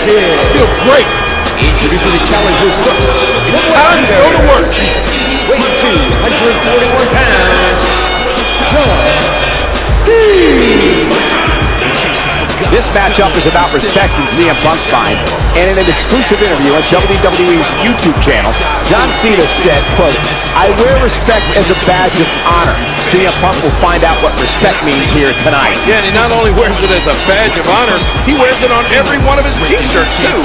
Yeah. Feel great. Introducing the challengers first. Go to work. Weight two, 141 pounds. This matchup is about respect in CM Punk's mind. And in an exclusive interview on WWE's YouTube channel, John Cena said, quote, I wear respect as a badge of honor. CM Punk will find out what respect means here tonight. Yeah, and he not only wears it as a badge of honor, he wears it on every one of his t-shirts, too.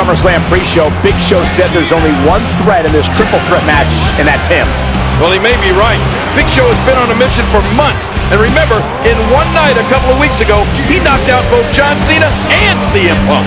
SummerSlam pre-show, Big Show said there's only one threat in this triple threat match, and that's him. Well, he may be right. Big Show has been on a mission for months. And remember, in one night a couple of weeks ago, he knocked out both John Cena and CM Punk.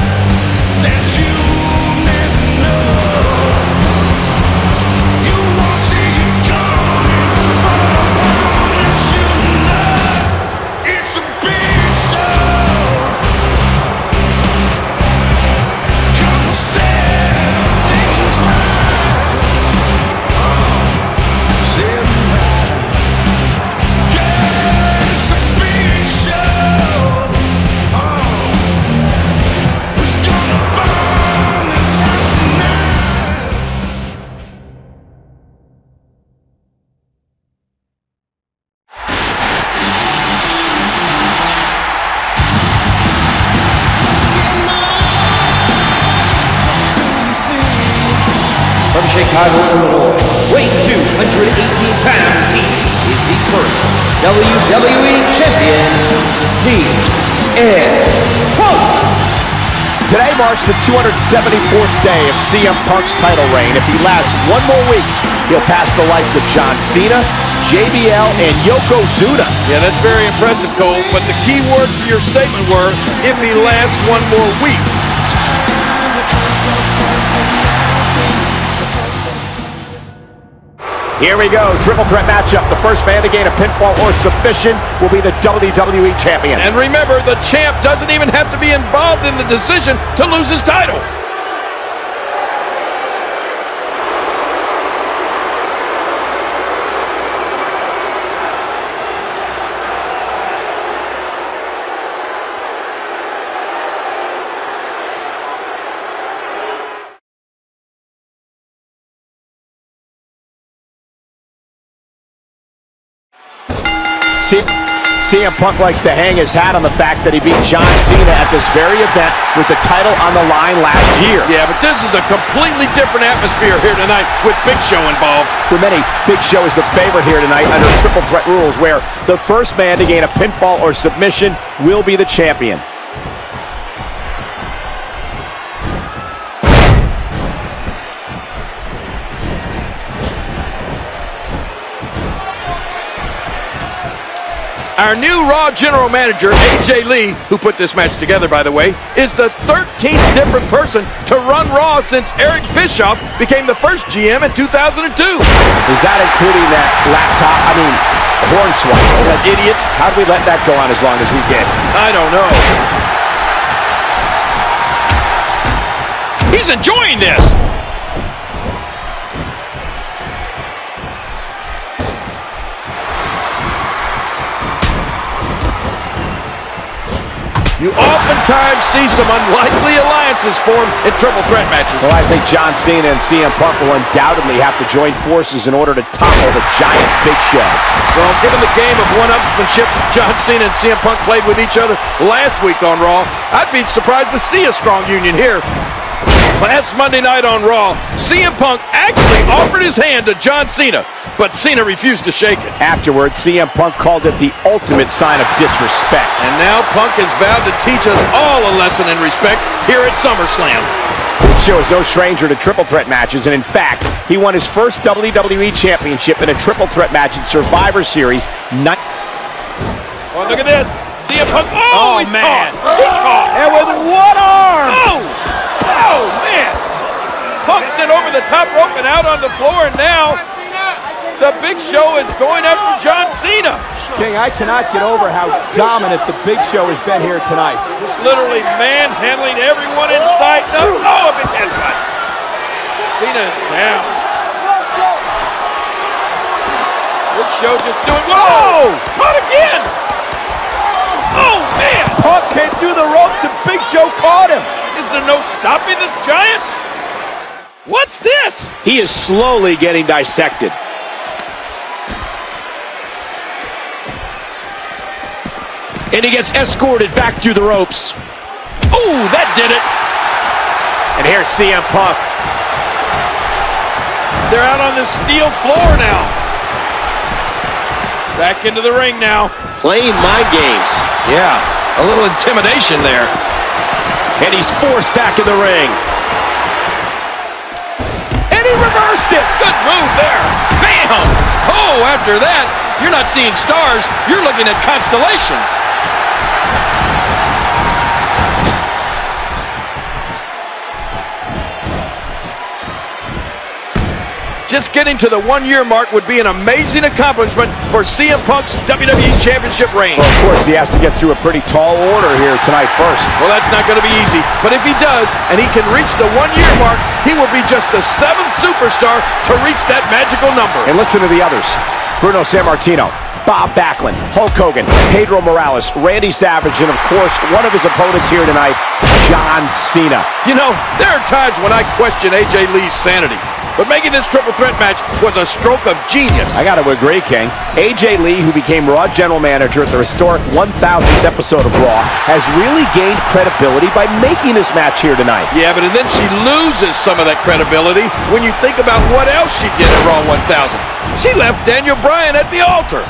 Marks the 274th day of CM Punk's title reign. If he lasts one more week, he'll pass the likes of John Cena, JBL, and Yokozuna. Yeah, that's very impressive, Cole. But the key words for your statement were, if he lasts one more week. Here we go, triple threat matchup. The first man to gain a pinfall or submission will be the WWE Champion. And remember, the champ doesn't even have to be involved in the decision to lose his title. C- CM Punk likes to hang his hat on the fact that he beat John Cena at this very event with the title on the line last year. Yeah, but this is a completely different atmosphere here tonight with Big Show involved. For many, Big Show is the favorite here tonight under triple threat rules where the first man to gain a pinfall or submission will be the champion. Our new Raw General Manager, AJ Lee, who put this match together, by the way, is the 13th different person to run Raw since Eric Bischoff became the first GM in 2002. Is that including that laptop? I mean, hornswoggle. That idiot. How do we let that go on as long as we did? I don't know. He's enjoying this. Oftentimes see some unlikely alliances form in triple threat matches. Well, I think John Cena and CM Punk will undoubtedly have to join forces in order to topple the giant Big Show. Well, given the game of one-upsmanship John Cena and CM Punk played with each other last week on Raw, I'd be surprised to see a strong union here. Last Monday night on Raw, CM Punk actually offered his hand to John Cena, but Cena refused to shake it. Afterwards, CM Punk called it the ultimate sign of disrespect. And now Punk has vowed to teach us all a lesson in respect here at SummerSlam. Big Show is no stranger to triple threat matches, and in fact, he won his first WWE Championship in a triple threat match in Survivor Series. Ni- Oh, look at this. CM Punk. Oh, Oh, he's man. caught. He's caught. and with one arm! Oh! Oh, man! Punk sent over the top broken out on the floor, and now the Big Show is going after John Cena. King, I cannot get over how dominant the Big Show has been here tonight. Just literally manhandling everyone in sight. No, oh, a big head cut. Cena is down. Big Show just doing, whoa, caught again. Oh, man. Punk came through the ropes and Big Show caught him. Is there no stopping this giant? What's this? He is slowly getting dissected. And he gets escorted back through the ropes. Ooh, that did it. And here's CM Punk. They're out on the steel floor now. Back into the ring now. Playing mind games. Yeah, a little intimidation there. And he's forced back in the ring. And he reversed it. Good move there. Bam! Oh, after that, you're not seeing stars, you're looking at constellations. Just getting to the one-year mark would be an amazing accomplishment for CM Punk's WWE Championship reign. Well, of course, he has to get through a pretty tall order here tonight first. Well, that's not going to be easy. But if he does, and he can reach the one-year mark, he will be just the seventh superstar to reach that magical number. And listen to the others. Bruno Sammartino, Bob Backlund, Hulk Hogan, Pedro Morales, Randy Savage, and of course, one of his opponents here tonight, John Cena. You know, there are times when I question AJ Lee's sanity. But making this triple threat match was a stroke of genius. I got to agree, King. AJ Lee, who became Raw General Manager at the historic 1000th episode of Raw, has really gained credibility by making this match here tonight. Yeah, but and then she loses some of that credibility when you think about what else she did at Raw 1000. She left Daniel Bryan at the altar.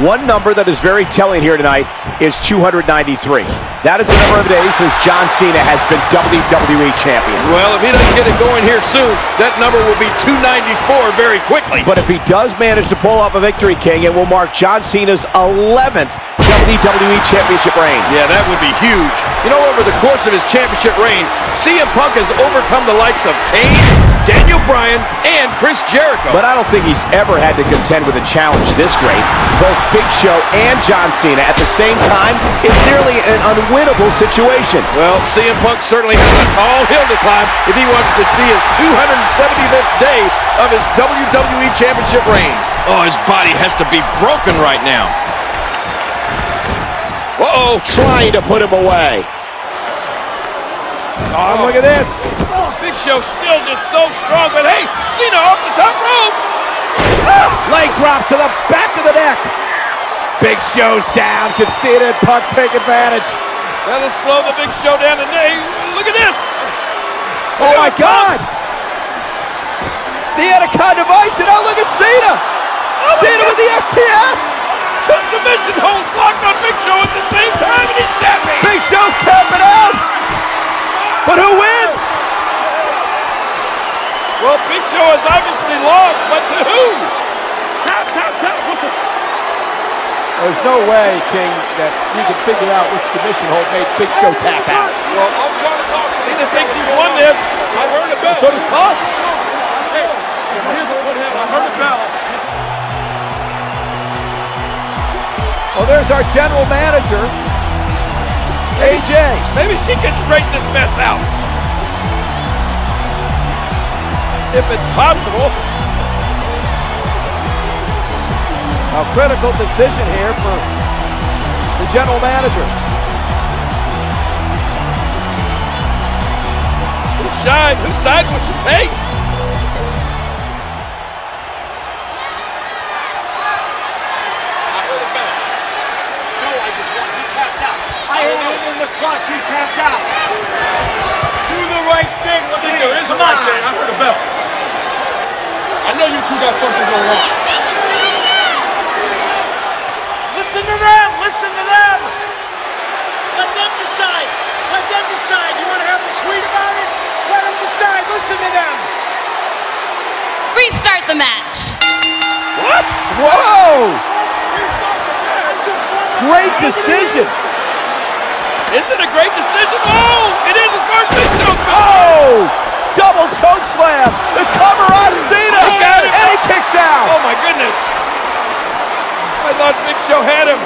One number that is very telling here tonight is 293. That is the number of days since John Cena has been WWE Champion. Well, if he doesn't get it going here soon, that number will be 294 very quickly. But if he does manage to pull off a victory, King, it will mark John Cena's 11th WWE Championship reign. Yeah, that would be huge. You know, over the course of his championship reign, CM Punk has overcome the likes of Kane, Daniel Bryan, and Chris Jericho. But I don't think he's ever had to contend with a challenge this great. Both Big Show and John Cena at the same time is nearly an unwinnable situation. Well, CM Punk certainly has a tall hill to climb if he wants to see his 275th day of his WWE Championship reign. Oh, his body has to be broken right now. Uh-oh. Trying to put him away. Oh, look at this. Big Show still just so strong, but hey, Cena off the top rope. Ah! Leg drop to the back of the neck. Big Show's down. Can Cena and Punk take advantage. That'll slow the Big Show down. And hey, look at this. Oh, my God. The Anaconda Vice, and now look at Cena. Oh Cena with the STF. Two submission holds locked on Big Show at the same time, and he's tapping. Big Show's tapping out. But who wins? Well, Big Show has obviously lost, but to who? Tap, tap, tap. What's it? There's no way, King, that you can figure out which submission hold made Big Show tap out. Well, I'm trying to talk. Cena thinks he's won this. I heard a bell. So does Punk. Hey, here's what happened. I heard a bell. Well, there's our general manager, AJ. Maybe she can straighten this mess out. If it's possible. A critical decision here for the general manager. Whose side? Whose side will she take? I heard a bell. No, I just want he tapped out. I heard him in the clutch. He tapped out. Do the right thing. Look at there is a right thing. I heard a bell. I know you two got something going on. Listen to them. Listen to them. Let them decide. Let them decide. You want to have a tweet about it? Let them decide. Listen to them. Restart the match. What? Whoa! Restart the match. Great decision. Is it a great decision? Oh, it is as far as Big Show's concerned. Oh! Double choke choke slam. The cover on Cena. He got him. And he kicks out. Oh my goodness! I thought Big Show had him.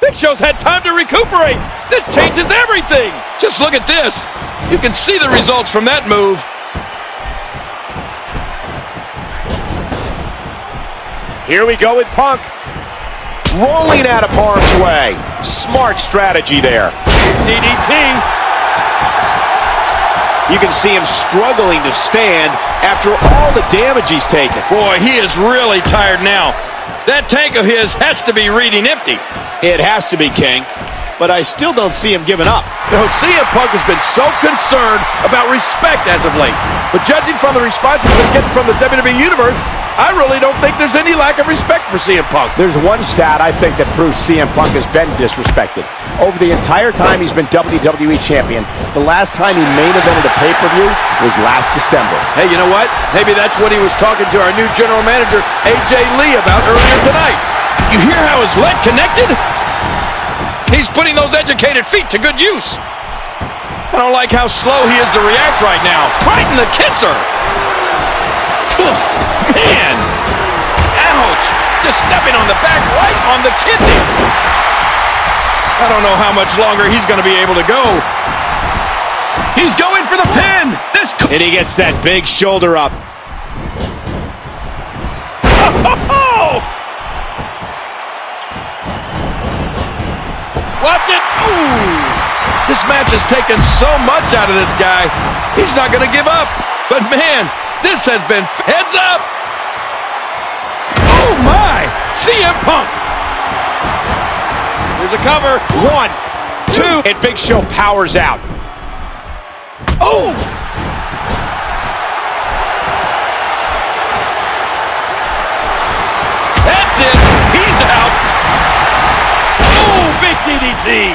Big Show's had time to recuperate. This changes everything. Just look at this. You can see the results from that move. Here we go with Punk. Rolling out of harm's way. Smart strategy there. DDT. You can see him struggling to stand after all the damage he's taken. Boy, he is really tired now. That tank of his has to be reading empty. It has to be King, but I still don't see him giving up. You know, CM Punk has been so concerned about respect as of late. But judging from the response he's been getting from the WWE Universe, I really don't think there's any lack of respect for CM Punk. There's one stat I think that proves CM Punk has been disrespected. Over the entire time he's been WWE Champion, the last time he main evented a pay-per-view was last December. Hey, you know what? Maybe that's what he was talking to our new general manager, AJ Lee, about earlier tonight. You hear how his leg connected? He's putting those educated feet to good use. I don't like how slow he is to react right now. Right in the kisser. Oof, man. Ouch. Just stepping on the back right on the kidneys. I don't know how much longer he's going to be able to go. He's going for the pin. This And he gets that big shoulder up. Watch it. Ooh. This match has taken so much out of this guy. He's not going to give up. But man, this has been heads up. Oh my! CM Punk. There's a cover. One, two, and Big Show powers out. Oh! That's it. He's out. Oh, big DDT.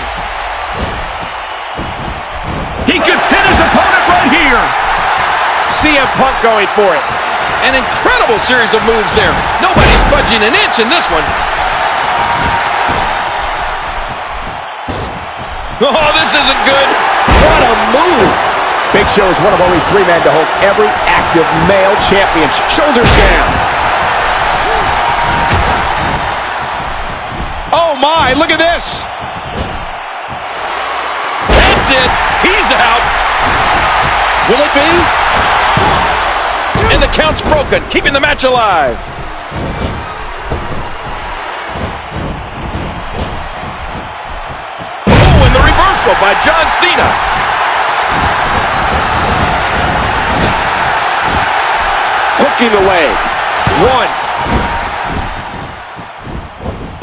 He could pin his opponent right here. CM Punk going for it. An incredible series of moves there. Nobody's budging an inch in this one. This isn't good. What a move! Big Show is one of only three men to hold every active male championship. Shoulders down. Oh my, look at this! That's it. He's out. Will it be? And the count's broken, keeping the match alive. Reversal by John Cena. Hooking the leg. One.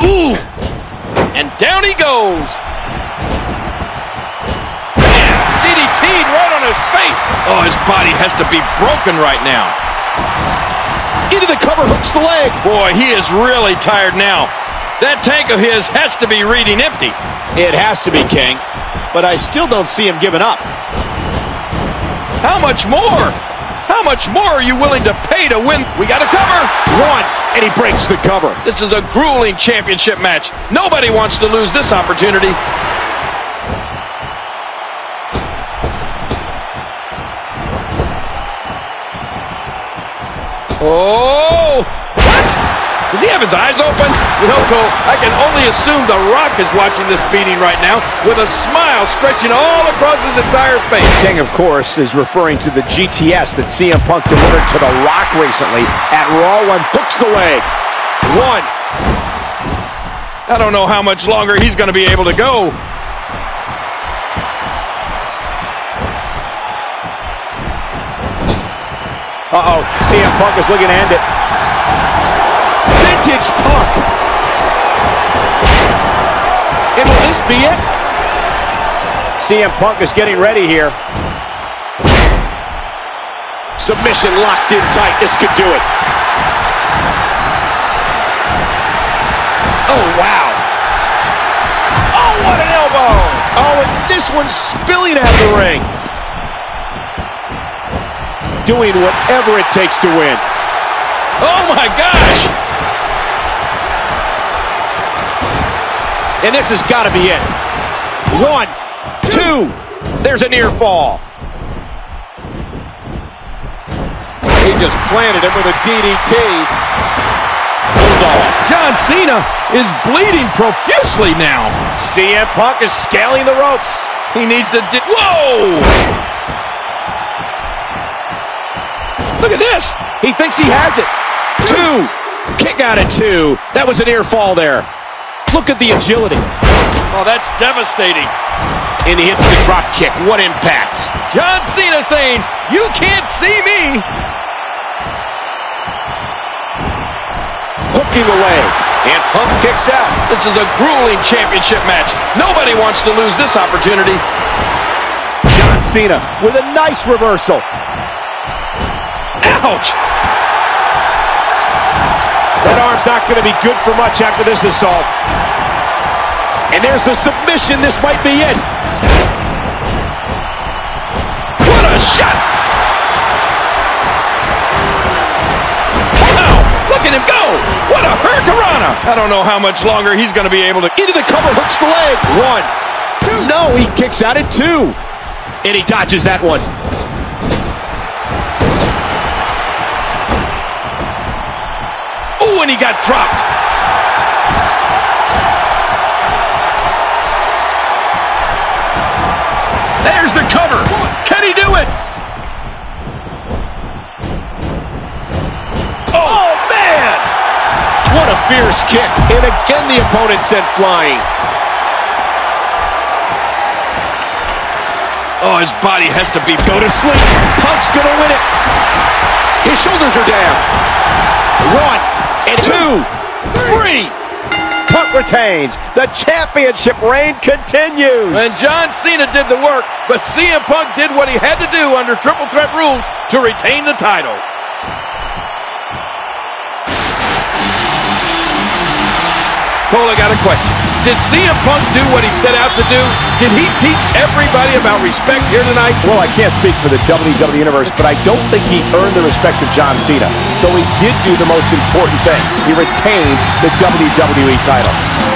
Ooh! And down he goes. Man, DDT'd right on his face. Oh, his body has to be broken right now. Into the cover, hooks the leg. Boy, he is really tired now. That tank of his has to be reading empty. It has to be King, but I still don't see him giving up. How much more? How much more are you willing to pay to win? We got a cover. One, and he breaks the cover. This is a grueling championship match. Nobody wants to lose this opportunity. Oh! What? Does he have his eyes open? You know, Cole, I can only assume The Rock is watching this beating right now with a smile stretching all across his entire face. King, of course, is referring to the GTS that CM Punk delivered to The Rock recently at Raw One. Hooks the leg. One. I don't know how much longer he's going to be able to go. Uh-oh, CM Punk is looking to end it. Vintage Punk. And will this be it? CM Punk is getting ready here. Submission locked in tight. This could do it. Oh, wow. Oh, what an elbow. Oh, and this one's spilling out of the ring. Doing whatever it takes to win. Oh my gosh! And this has got to be it. One, two. There's a near fall. He just planted him with a DDT. Bulldog. John Cena is bleeding profusely now. CM Punk is scaling the ropes. He needs to. Di- Whoa! Look at this. He thinks he has it. Two. Kick out at two. That was an ear fall there. Look at the agility. Oh, that's devastating. And he hits the drop kick. What impact. John Cena saying, You can't see me. Hooking away. And Punk kicks out. This is a grueling championship match. Nobody wants to lose this opportunity. John Cena with a nice reversal. Ouch! That arm's not going to be good for much after this assault. And there's the submission. This might be it. What a shot! Wow! Look at him go! What a hurricanrana! I don't know how much longer he's going to be able to... Into the cover, hooks the leg. One. Two. No, he kicks out at two. And he dodges that one. Ooh, and he got dropped. There's the cover. Can he do it? Oh, man! What a fierce kick. And again, the opponent sent flying. Oh, his body has to be... Go to sleep. Punk's gonna win it. His shoulders are down. One and two, three. Retains. The championship reign continues. And John Cena did the work, but CM Punk did what he had to do under triple threat rules to retain the title. Cole, I got a question. Did CM Punk do what he set out to do? Did he teach everybody about respect here tonight? Well, I can't speak for the WWE Universe, but I don't think he earned the respect of John Cena. Though he did do the most important thing. He retained the WWE title.